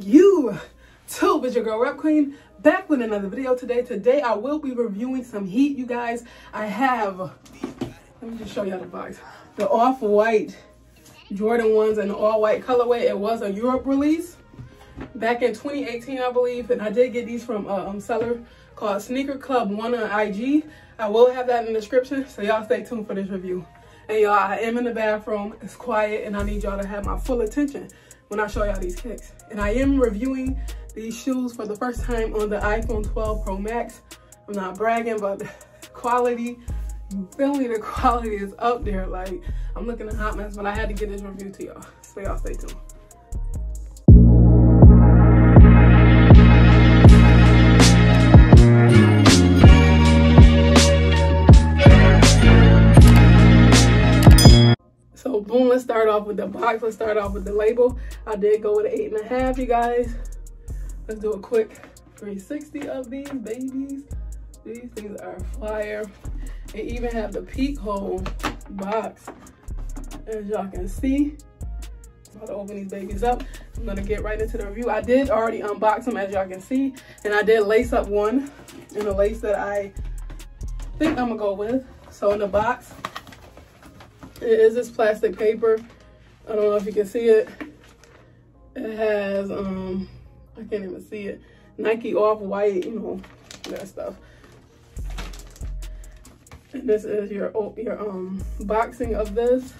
you too it's your girl rep queen back with another video today. Today i will be reviewing some heat you guys. I have let me just show y'all the box. The off-white jordan ones and all-white colorway. It was a europe release back in 2018 i believe and i did get these from a um, seller called sneaker club one on ig i will have that in the description so y'all stay tuned for this review. And y'all i am in the bathroom. It's quiet and i need y'all to have my full attention when I show y'all these kicks. And I am reviewing these shoes for the first time on the iPhone 12 Pro Max. I'm not bragging, but quality, you feel me? The quality is up there. Like, I'm looking at hot mess, but I had to get this review to y'all. So y'all stay tuned. Off with the box. Let's start off with the label. I did go with an eight and a half, you guys. Let's do a quick 360 of these babies. These things are fire. They even have the peek hole box. As y'all can see, I'm about to open these babies up. I'm gonna get right into the review. I did already unbox them, as y'all can see, and I did lace up one in a lace that I think I'm gonna go with. So in the box, it is this plastic paper. I don't know if you can see it. It has, um, I can't even see it. Nike off-white, you know, that stuff. And this is your, your um, boxing of this,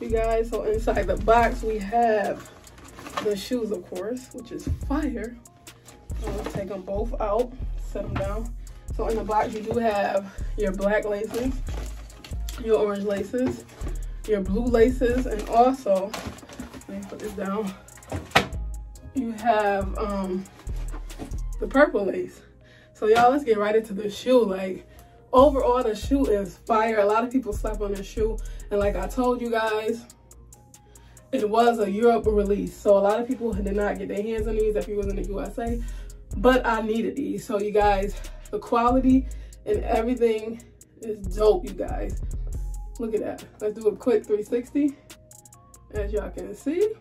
you guys. So inside the box, we have the shoes, of course, which is fire. I'll take them both out, set them down. So in the box, you do have your black laces, your orange laces, your blue laces, and also, let me put this down, you have um, the purple lace. So y'all, let's get right into the shoe. Like, overall, the shoe is fire. A lot of people slept on this shoe. And like I told you guys, it was a Europe release. So a lot of people did not get their hands on these if you was in the USA. But I needed these. So you guys, the quality and everything is dope, you guys. Look at that. Let's do a quick 360. As y'all can see.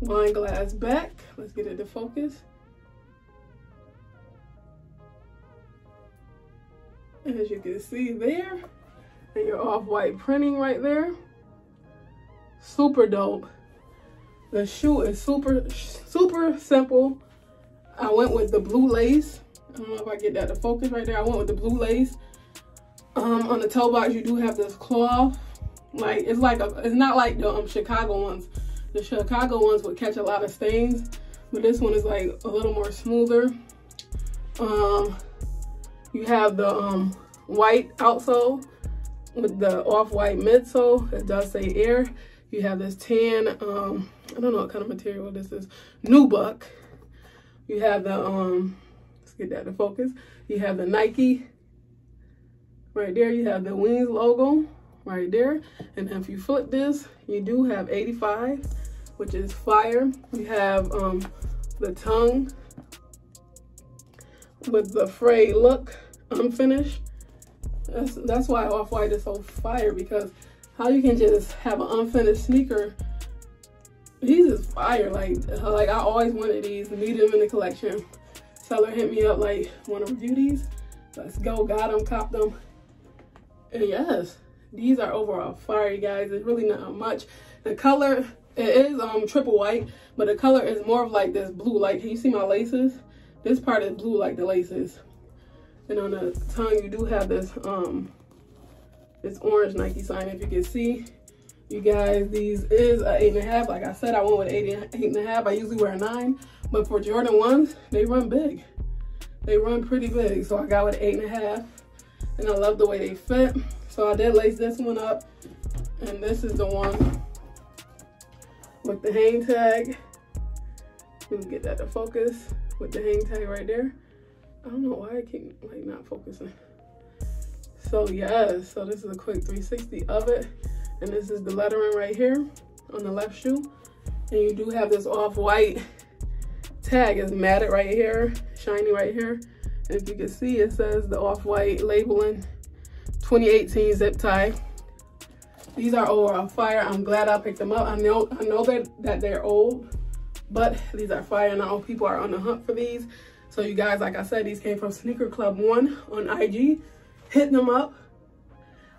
Wine glass back. Let's get it to focus. As you can see there. And your off-white printing right there. Super dope. The shoe is super, super simple. I went with the blue lace. I don't know if I get that to focus right there. I went with the blue lace. Um, on the toe box, you do have this cloth. Like, it's like, a, it's not like the um, Chicago ones. The Chicago ones would catch a lot of stains, but this one is like a little more smoother. Um, you have the um, white outsole with the off-white midsole. It does say air. You have this tan, um, I don't know what kind of material this is, nubuck. You have the, um, let's get that to focus. You have the Nike right there. You have the Wings logo right there. And if you flip this, you do have 85, which is fire. You have um, the tongue with the frayed look unfinished. That's, that's why Off-White is so fire because how you can just have an unfinished sneaker these is fire like like i always wanted these need them in the collection seller hit me up like want to review these let's go got them cop them and yes these are overall fire guys it's really not much the color it is um triple white but the color is more of like this blue like can you see my laces this part is blue like the laces and on the tongue you do have this um this orange Nike sign, if you can see. You guys, these is a eight and a half. Like I said, I went with eight, eight and a half. I usually wear a nine, but for Jordan ones, they run big. They run pretty big. So I got with eight and a half and I love the way they fit. So I did lace this one up and this is the one with the hang tag. Me get that to focus with the hang tag right there. I don't know why I keep like not focusing. So yeah, so this is a quick 360 of it. And this is the lettering right here on the left shoe. And you do have this off-white tag is matted right here, shiny right here. And if you can see, it says the off-white labeling 2018 zip tie. These are over a fire. I'm glad I picked them up. I know I know that, that they're old, but these are fire now people are on the hunt for these so you guys like i said these came from sneaker club one on ig hit them up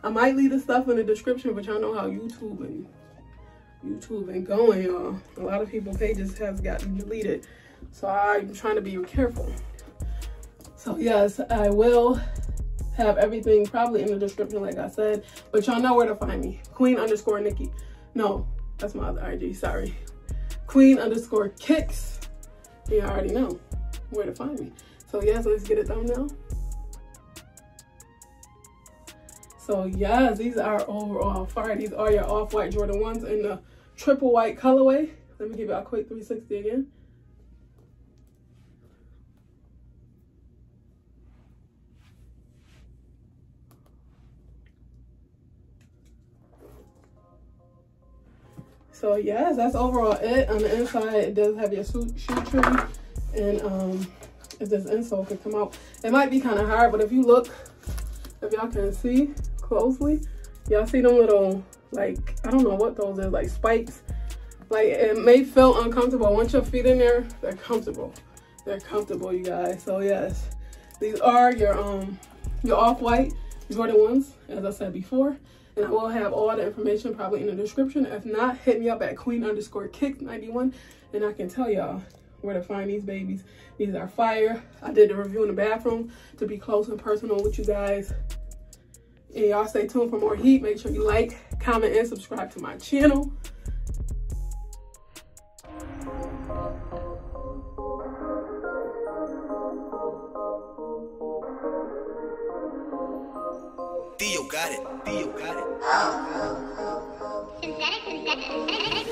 i might leave the stuff in the description but y'all know how youtube and youtube and going y'all a lot of people pages has gotten deleted so i'm trying to be careful so yes i will have everything probably in the description like i said but y'all know where to find me queen underscore nikki no that's my other ig sorry queen underscore kicks. You already know where to find me. So yes, let's get it done now. So yes, these are overall fire. These are your off-white Jordan 1s in the triple white colorway. Let me give you a quick 360 again. So yes, that's overall it. On the inside, it does have your shoe, tree and um, if this insole could come out. It might be kind of hard, but if you look, if y'all can see closely, y'all see them little, like, I don't know what those is, like spikes. Like it may feel uncomfortable. Once your feet in there, they're comfortable. They're comfortable, you guys. So yes, these are your um your off-white Jordan ones, as I said before. And I will have all the information probably in the description. If not, hit me up at queen underscore kick 91 and I can tell y'all where to find these babies. These are fire. I did the review in the bathroom to be close and personal with you guys. And y'all stay tuned for more heat. Make sure you like, comment, and subscribe to my channel. Theo got it. Theo got it. Synthetic, synthetic.